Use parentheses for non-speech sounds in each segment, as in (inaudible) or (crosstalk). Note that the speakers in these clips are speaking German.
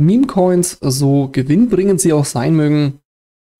Meme-Coins, so gewinnbringend sie auch sein mögen,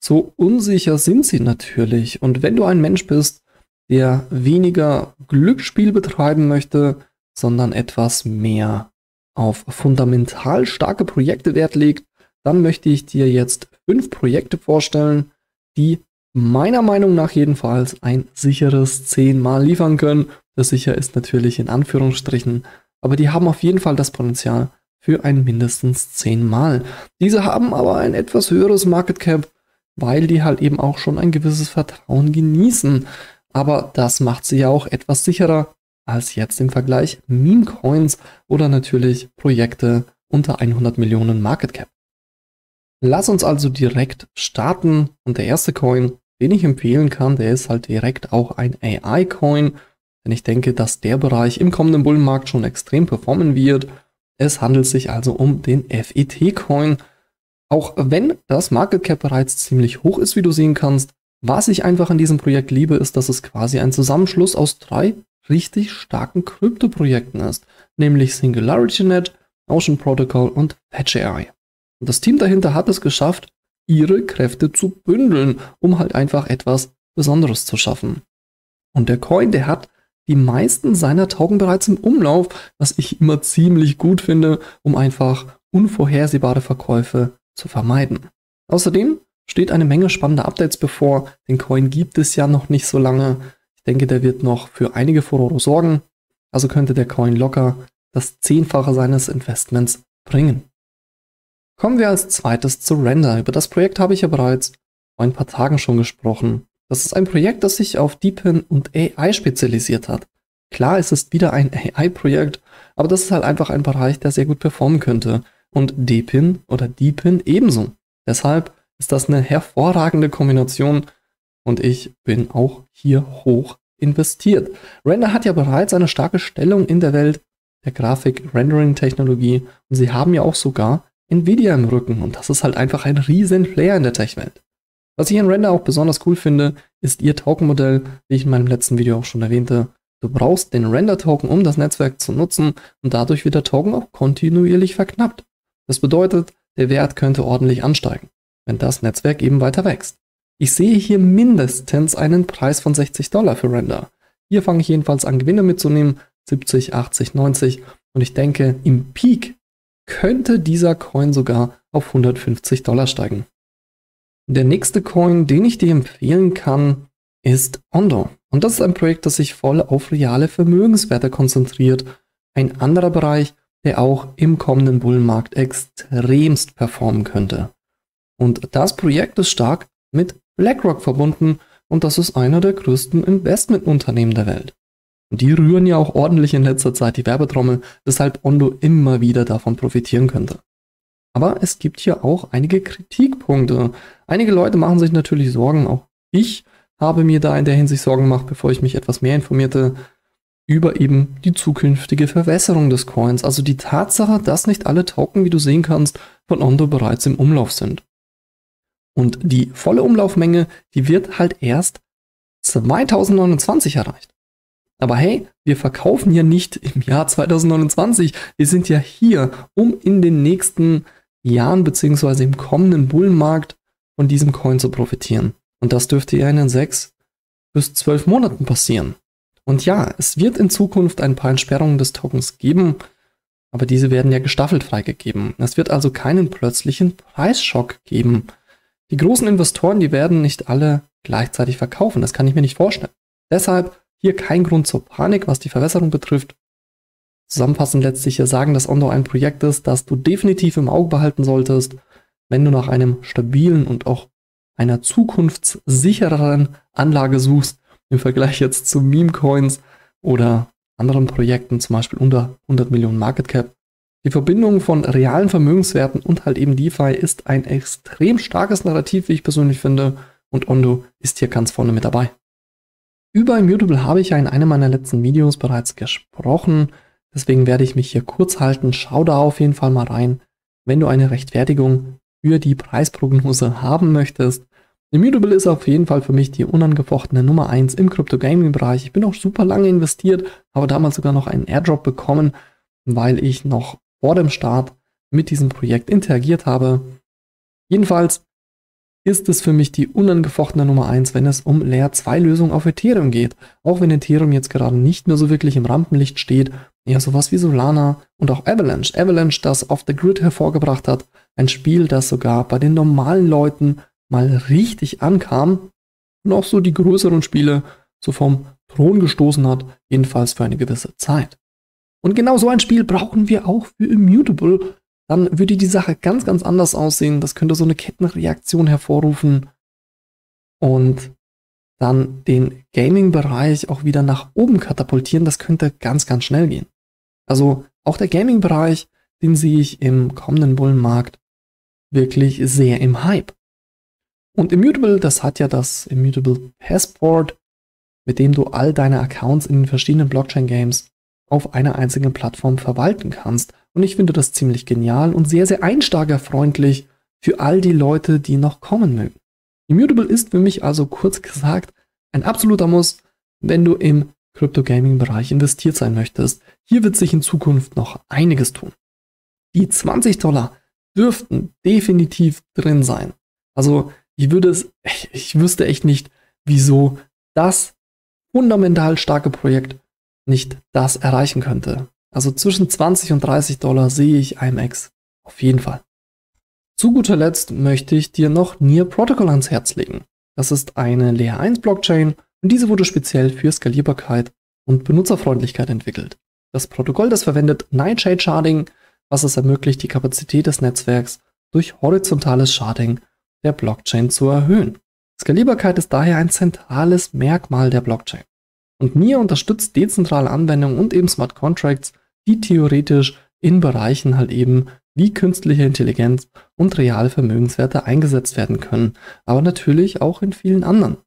so unsicher sind sie natürlich. Und wenn du ein Mensch bist, der weniger Glücksspiel betreiben möchte, sondern etwas mehr auf fundamental starke Projekte Wert legt, dann möchte ich dir jetzt fünf Projekte vorstellen, die meiner Meinung nach jedenfalls ein sicheres 10 Mal liefern können. Das sicher ist natürlich in Anführungsstrichen, aber die haben auf jeden Fall das Potenzial für ein mindestens 10 Mal. Diese haben aber ein etwas höheres Market Cap, weil die halt eben auch schon ein gewisses Vertrauen genießen. Aber das macht sie ja auch etwas sicherer als jetzt im Vergleich Meme Coins oder natürlich Projekte unter 100 Millionen Market Cap. Lass uns also direkt starten und der erste Coin, den ich empfehlen kann, der ist halt direkt auch ein AI-Coin, denn ich denke, dass der Bereich im kommenden Bullenmarkt schon extrem performen wird. Es handelt sich also um den FET-Coin. Auch wenn das Market Cap bereits ziemlich hoch ist, wie du sehen kannst, was ich einfach an diesem Projekt liebe, ist, dass es quasi ein Zusammenschluss aus drei richtig starken Krypto-Projekten ist, nämlich SingularityNet, Ocean Protocol und Fetch AI. Und das Team dahinter hat es geschafft, ihre Kräfte zu bündeln, um halt einfach etwas Besonderes zu schaffen. Und der Coin, der hat die meisten seiner Token bereits im Umlauf, was ich immer ziemlich gut finde, um einfach unvorhersehbare Verkäufe zu vermeiden. Außerdem steht eine Menge spannender Updates bevor. Den Coin gibt es ja noch nicht so lange. Ich denke, der wird noch für einige Furore sorgen. Also könnte der Coin locker das Zehnfache seines Investments bringen. Kommen wir als zweites zu Render. Über das Projekt habe ich ja bereits vor ein paar Tagen schon gesprochen. Das ist ein Projekt, das sich auf Deepin und AI spezialisiert hat. Klar, es ist wieder ein (laughs) AI-Projekt, aber das ist halt einfach ein Bereich, der sehr gut performen könnte. Und Deepin oder Deepin ebenso. Deshalb ist das eine hervorragende Kombination und ich bin auch hier hoch investiert. Render hat ja bereits eine starke Stellung in der Welt der Grafik-Rendering-Technologie und sie haben ja auch sogar Nvidia im Rücken und das ist halt einfach ein riesen Player in der Tech-Welt. Was ich in Render auch besonders cool finde, ist ihr Token-Modell, wie ich in meinem letzten Video auch schon erwähnte. Du brauchst den Render-Token, um das Netzwerk zu nutzen und dadurch wird der Token auch kontinuierlich verknappt. Das bedeutet, der Wert könnte ordentlich ansteigen, wenn das Netzwerk eben weiter wächst. Ich sehe hier mindestens einen Preis von 60 Dollar für Render. Hier fange ich jedenfalls an, Gewinne mitzunehmen, 70, 80, 90 und ich denke, im Peak könnte dieser Coin sogar auf 150 Dollar steigen. Der nächste Coin, den ich dir empfehlen kann, ist Ondo. Und das ist ein Projekt, das sich voll auf reale Vermögenswerte konzentriert. Ein anderer Bereich, der auch im kommenden Bullenmarkt extremst performen könnte. Und das Projekt ist stark mit BlackRock verbunden und das ist einer der größten Investmentunternehmen der Welt. Die rühren ja auch ordentlich in letzter Zeit die Werbetrommel, weshalb Ondo immer wieder davon profitieren könnte. Aber es gibt hier auch einige Kritikpunkte. Einige Leute machen sich natürlich Sorgen, auch ich habe mir da in der Hinsicht Sorgen gemacht, bevor ich mich etwas mehr informierte über eben die zukünftige Verwässerung des Coins, also die Tatsache, dass nicht alle Token, wie du sehen kannst, von Ondo bereits im Umlauf sind. Und die volle Umlaufmenge, die wird halt erst 2029 erreicht. Aber hey, wir verkaufen ja nicht im Jahr 2029. Wir sind ja hier, um in den nächsten Jahren beziehungsweise im kommenden Bullenmarkt von diesem Coin zu profitieren. Und das dürfte ja in den sechs bis zwölf Monaten passieren. Und ja, es wird in Zukunft ein paar Entsperrungen des Tokens geben, aber diese werden ja gestaffelt freigegeben. Es wird also keinen plötzlichen Preisschock geben. Die großen Investoren, die werden nicht alle gleichzeitig verkaufen. Das kann ich mir nicht vorstellen. Deshalb hier kein Grund zur Panik, was die Verwässerung betrifft. Zusammenfassend lässt sich hier sagen, dass Ondo ein Projekt ist, das du definitiv im Auge behalten solltest, wenn du nach einem stabilen und auch einer zukunftssichereren Anlage suchst, im Vergleich jetzt zu Meme-Coins oder anderen Projekten, zum Beispiel unter 100 Millionen Market Cap. Die Verbindung von realen Vermögenswerten und halt eben DeFi ist ein extrem starkes Narrativ, wie ich persönlich finde, und Ondo ist hier ganz vorne mit dabei. Über Immutable habe ich ja in einem meiner letzten Videos bereits gesprochen, deswegen werde ich mich hier kurz halten. Schau da auf jeden Fall mal rein, wenn du eine Rechtfertigung für die Preisprognose (laughs) haben möchtest. Immutable ist auf jeden Fall für mich die unangefochtene Nummer 1 im Crypto-Gaming-Bereich. Ich bin auch super lange investiert, habe damals sogar noch einen Airdrop bekommen, weil ich noch vor dem Start mit diesem Projekt interagiert habe. Jedenfalls ist es für mich die unangefochtene Nummer 1, wenn es um Layer 2 Lösungen auf Ethereum geht. Auch wenn Ethereum jetzt gerade nicht mehr so wirklich im Rampenlicht steht, eher sowas wie Solana und auch Avalanche. Avalanche, das Off the Grid hervorgebracht hat, ein Spiel, das sogar bei den normalen Leuten mal richtig ankam und auch so die größeren Spiele so vom Thron gestoßen hat, jedenfalls für eine gewisse Zeit. Und genau so ein Spiel brauchen wir auch für Immutable. Dann würde die Sache ganz, ganz anders aussehen. Das könnte so eine Kettenreaktion hervorrufen und dann den Gaming-Bereich auch wieder nach oben katapultieren. Das könnte ganz, ganz schnell gehen. Also auch der Gaming-Bereich, den sehe ich im kommenden Bullenmarkt wirklich sehr im Hype. Und Immutable, das hat ja das Immutable Passport, mit dem du all deine Accounts in den verschiedenen Blockchain-Games auf einer einzigen Plattform verwalten kannst. Und ich finde das ziemlich genial und sehr, sehr einsteigerfreundlich für all die Leute, die noch kommen mögen. Immutable ist für mich also kurz gesagt ein absoluter Muss, wenn du im Crypto Gaming Bereich investiert sein möchtest. Hier wird sich in Zukunft noch einiges tun. Die 20 Dollar dürften definitiv drin sein. Also ich würde es, ich wüsste echt nicht, wieso das fundamental starke Projekt nicht das erreichen könnte. Also zwischen 20 und 30 Dollar sehe ich IMAX auf jeden Fall. Zu guter Letzt möchte ich dir noch Near Protocol ans Herz legen. Das ist eine Layer 1 Blockchain und diese wurde speziell für Skalierbarkeit und Benutzerfreundlichkeit entwickelt. Das Protokoll, das verwendet Nightshade Sharding, was es ermöglicht, die Kapazität des Netzwerks durch horizontales Sharding der Blockchain zu erhöhen. Skalierbarkeit ist daher ein zentrales Merkmal der Blockchain. Und NIR unterstützt dezentrale Anwendungen und eben Smart Contracts, die theoretisch in Bereichen halt eben wie künstliche Intelligenz und reale Vermögenswerte eingesetzt werden können, aber natürlich auch in vielen anderen.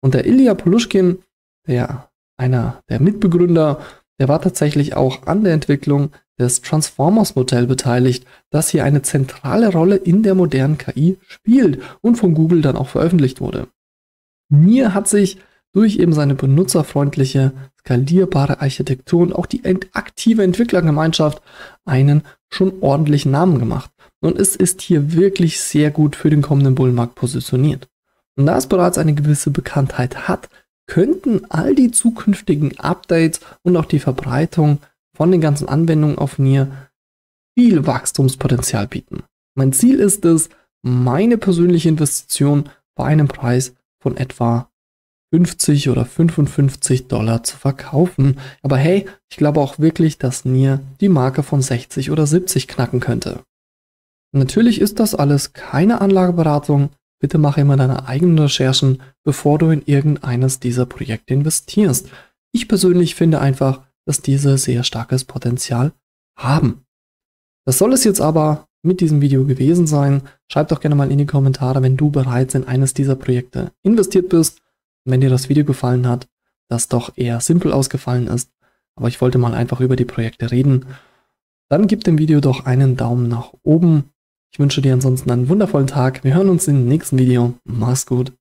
Und der Ilya Polushkin, der einer der Mitbegründer, der war tatsächlich auch an der Entwicklung des Transformers-Modell beteiligt, das hier eine zentrale Rolle in der modernen KI spielt und von Google dann auch veröffentlicht wurde. Mir hat sich durch eben seine benutzerfreundliche, skalierbare Architektur und auch die aktive Entwicklergemeinschaft einen schon ordentlichen Namen gemacht. Und es ist hier wirklich sehr gut für den kommenden Bullenmarkt positioniert. Und da es bereits eine gewisse Bekanntheit hat, könnten all die zukünftigen Updates und auch die Verbreitung von den ganzen Anwendungen auf mir viel Wachstumspotenzial bieten. Mein Ziel ist es, meine persönliche Investition bei einem Preis von etwa 50 oder 55 Dollar zu verkaufen. Aber hey, ich glaube auch wirklich, dass Nier die Marke von 60 oder 70 knacken könnte. Natürlich ist das alles keine Anlageberatung. Bitte mache immer deine eigenen Recherchen, bevor du in irgendeines dieser Projekte investierst. Ich persönlich finde einfach, dass diese sehr starkes Potenzial haben. Das soll es jetzt aber mit diesem Video gewesen sein. Schreib doch gerne mal in die Kommentare, wenn du bereits in eines dieser Projekte investiert bist. Wenn dir das Video gefallen hat, das doch eher simpel ausgefallen ist, aber ich wollte mal einfach über die Projekte reden, dann gib dem Video doch einen Daumen nach oben. Ich wünsche dir ansonsten einen wundervollen Tag. Wir hören uns im nächsten Video. Mach's gut.